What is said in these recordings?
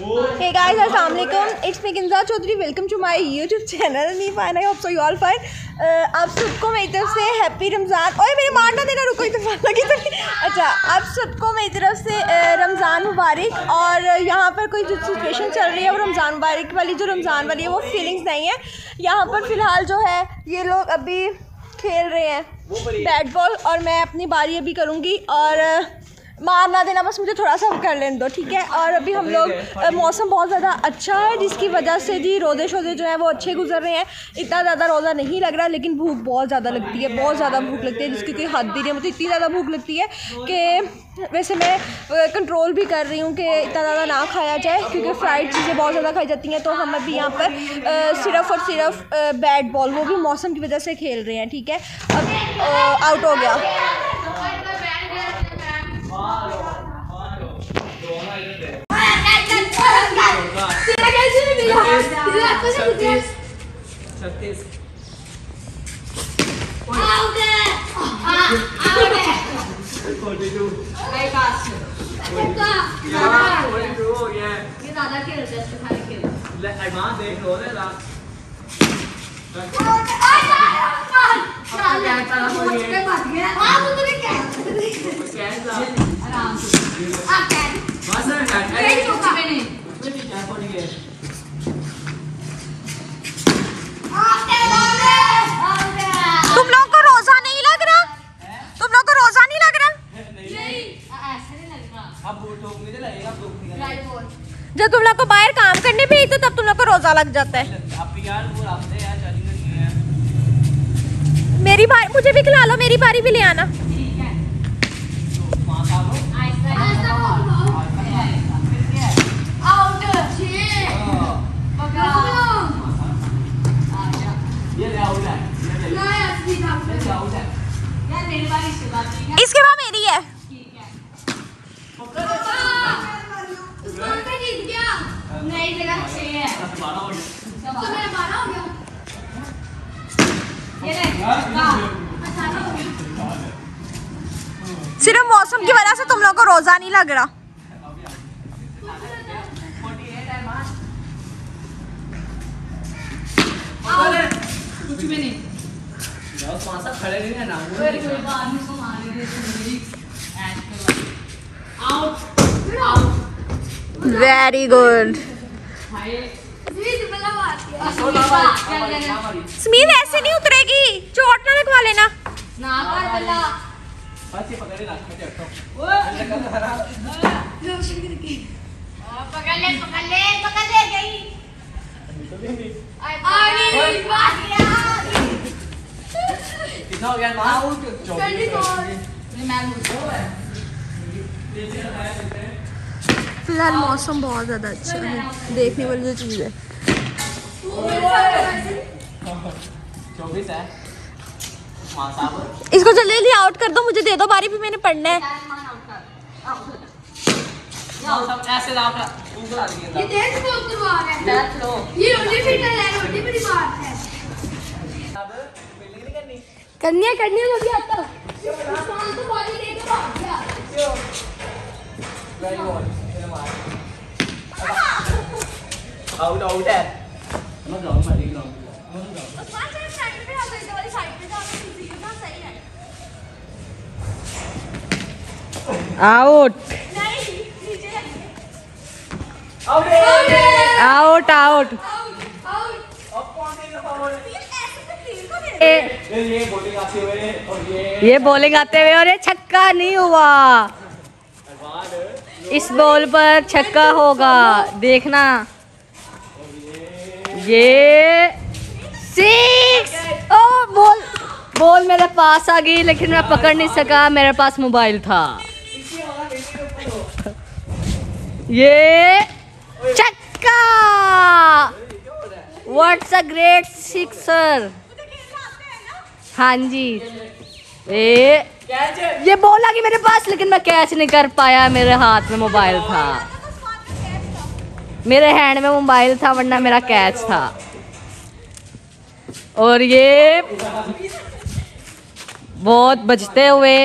Hey guys, Assalamualaikum. It's me Kinza Chaudhary. Welcome to my YouTube channel. Me fine. I hope so you all fine. Uh, आप सबको मेरी तरफ़ से happy Ramzan ओए मेरी मारना देना रुको इतना लगी तो अच्छा आप सबको मेरी तरफ़ से uh, रमज़ान मुबारक और यहाँ पर कोई जो सिचुएशन चल रही है वो रमज़ान मुबारक वाली जो रमज़ान वाली है वो फीलिंग्स नहीं है यहाँ पर फ़िलहाल जो है ये लोग अभी खेल रहे हैं बैट बॉल और मैं अपनी बारी अभी करूँगी और uh, मार ना देना बस मुझे थोड़ा सा कर लेने दो ठीक है? और अभी हम लोग मौसम बहुत ज़्यादा अच्छा है जिसकी वजह से जी रोदे शोदे जो है वो अच्छे गुजर रहे हैं। इतना ज़्यादा रोज़ा नहीं लग रहा लेकिन भूख बहुत ज़्यादा लगती है बहुत ज़्यादा भूख लगती है जिसकी कोई हद ही नहीं मुझे इतनी ज़्यादा भूख लगती है कि वैसे मैं कंट्रोल भी कर रही हूँ कि इतना ज़्यादा ना खाया जाए क्योंकि फ्राइड चीज़ें बहुत ज़्यादा खाई जाती हैं तो हम अभी यहाँ पर सिर्फ़ और सिर्फ़ बैट बॉल वो भी मौसम की वजह से खेल रहे हैं ठीक है? अब आउट हो गया। लो ना ला कैन ला बस है अरे कुछ भी क्या फ़ोन के तुम लोग को रोज़ा नहीं लग रहा तुम लोग को रोज़ा नहीं लग रहा अब बूट होंगे तो लगेगा बूट निकल जब तुम लोग को बाहर काम करने भी तो तुम लोग जाता है। आप यार वो आपने यार चली गई है। मेरी बारी मुझे भी खिला लो मेरी बारी भी ले आना। इसके बाद मेरी ले मेरी बारह हो गया? सिर्फ़ मौसम की वजह से तुम लोग को रोज़ा नहीं लग रहा। कुछ भी नहीं। खड़े नहीं है ना? वेरी गुड स्मील ऐसे नहीं उतरेगी। चोट ना लगवा लेना। पकड़े रख के रखो पकड़ ले पकड़ ले पकड़ ले गई कितना हो गया माँ आउट फ़िलहाल मौसम बहुत ज़्यादा अच्छा है। देखने वाली जो चीज़ है। है इसको जल्दी जल्दी आउट कर दो मुझे दे दो बारी भी मैंने पढ़ना है। है। है है। कन्या कन्या को भी आता है मैं जाऊँ हूँ आउट आउट आउट ये ये बॉलिंग आते हुए और ये ये बॉलिंग आते हुए और ये छक्का नहीं हुआ इस बॉल पर छक्का होगा देखना ये सिक्स ओ बॉल बॉल मेरे पास आ गई, लेकिन मैं पकड़ नहीं सका। मेरे पास मोबाइल था। ये चक्का। व्हाट्स अ ग्रेट सिक्सर हाँ जी। ए, ये बॉल आ गई मेरे पास, लेकिन मैं कैच नहीं कर पाया। मेरे हाथ में मोबाइल था। मेरे हैंड में मोबाइल था वरना मेरा कैच था। और ये बहुत बजते हुए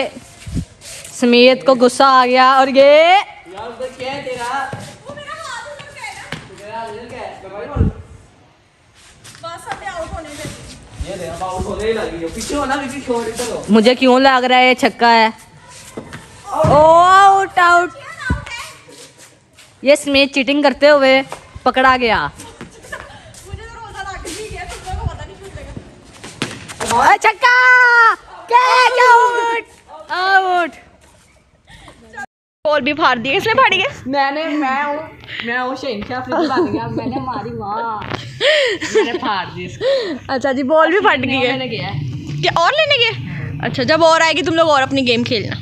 समीत को गुस्सा आ गया। और ये मुझे क्यों लग रहा है ये छक्का है? ओ आउट आउट ये स्मिथ चीटिंग करते हुए पकड़ा गया। मुझे तो ही गया छक्का! Catch out? आउट। बॉल भी फाड़ दिए इसने फाड़ी है। मैंने मैं हूँ मैं हूँ शहनशाह अफरीदी बन गया मैंने मारी वहाँ। मैंने फाड़ दी इसको। अच्छा जी बॉल भी फट गई है। मैंने किया है। क्या और लेने गए अच्छा जब और आएगी तुम लोग और अपनी गेम खेलना।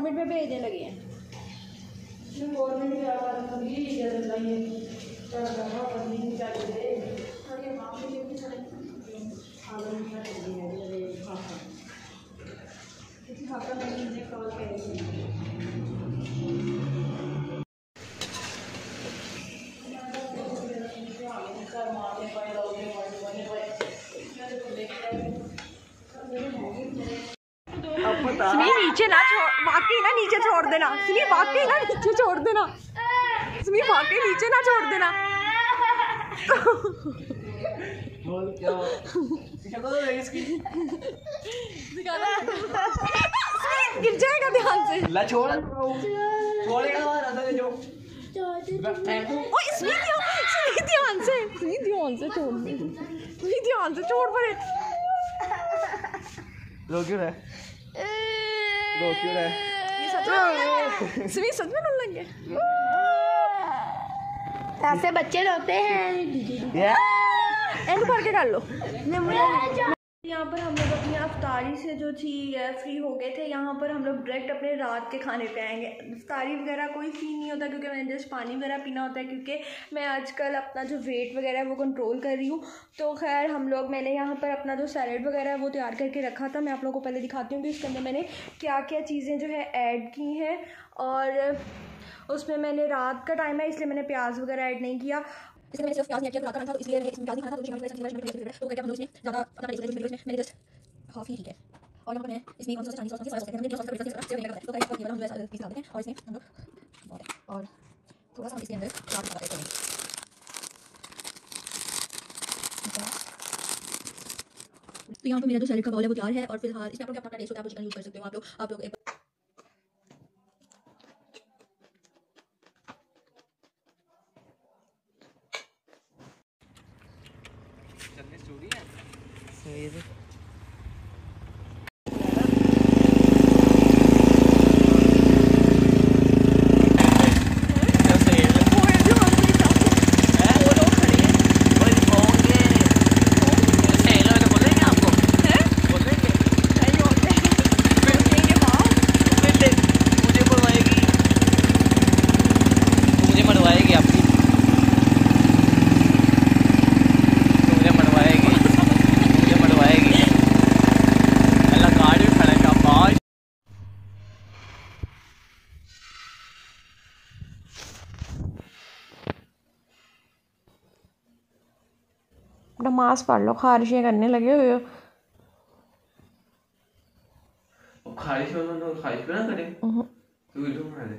गवर्नमेंट में भेजने लगे हैं। नीचे ना छोड़। नीचे छोड़ देना। सुनी वाकई ना नीचे छोड़ देना। सुनी वाकई नीचे ना छोड़ देना। गिर जाएगा ध्यान से। ला छोड़। ध्यान से। ध्यान से छोड़ ध्यान से छोड़ पड़े। रो क्यों रहा है? रो क्यों रहा है सच में रोने लगे? ऐसे बच्चे रोते हैं। इन एंड करके डाल लो। यहाँ पर हम लोग अपनी अफ्तारी से जो थी फ्री हो गए थे। यहाँ पर हम लोग डायरेक्ट अपने रात के खाने पे आएँगे। अफ्तारी वगैरह कोई सीन नहीं होता क्योंकि मैंने जस्ट पानी वगैरह पीना होता है क्योंकि मैं आजकल अपना जो वेट वगैरह है वो कंट्रोल कर रही हूँ। तो खैर, हम लोग, मैंने यहाँ पर अपना जो सैलड वगैरह है वो तैयार करके रखा था। मैं आप लोगों को पहले दिखाती हूँ कि इसके अंदर मैंने क्या क्या चीज़ें जो है ऐड की हैं। और उसमें मैंने रात का टाइम है, इसलिए मैंने प्याज वगैरह ऐड नहीं किया। इसमें मैंने सिर्फ़ प्याज नहीं किया था तो इसलिए इसमें प्याज खाना था तो तो इसमें ज़्यादा अपना मैंने जस्ट हाफ़ ही ठीक है और यहाँ मैं इसमें कौन सा चाइनीज़ सॉस सॉस सॉस का तो गाइस हम वैसा पीस हैं और इसमें है और थोड़ा सा इसके अंदर का टेस्ट करेंगे तो यहाँ मेरा जो सैलेड का बाउल है वो तैयार है और फ़िलहाल इसमें आप लोग अपना टेस्ट होता है आप यूज़ कर सकते हो आप लोग आप लोग मरवाएगी आपकी मुझे मरवाएगी मुझे मरवाएगी अल्लाह गाड़ी में खड़ा का बाज नमाज़ पढ़ लो खारिशें करने लगे हुए हो। खारिश तो खारिश ना करे। तू वीडियो बना दे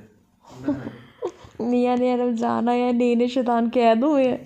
मियाँ ने रमज़ान आया नए नए शैतान कैद हुए हैं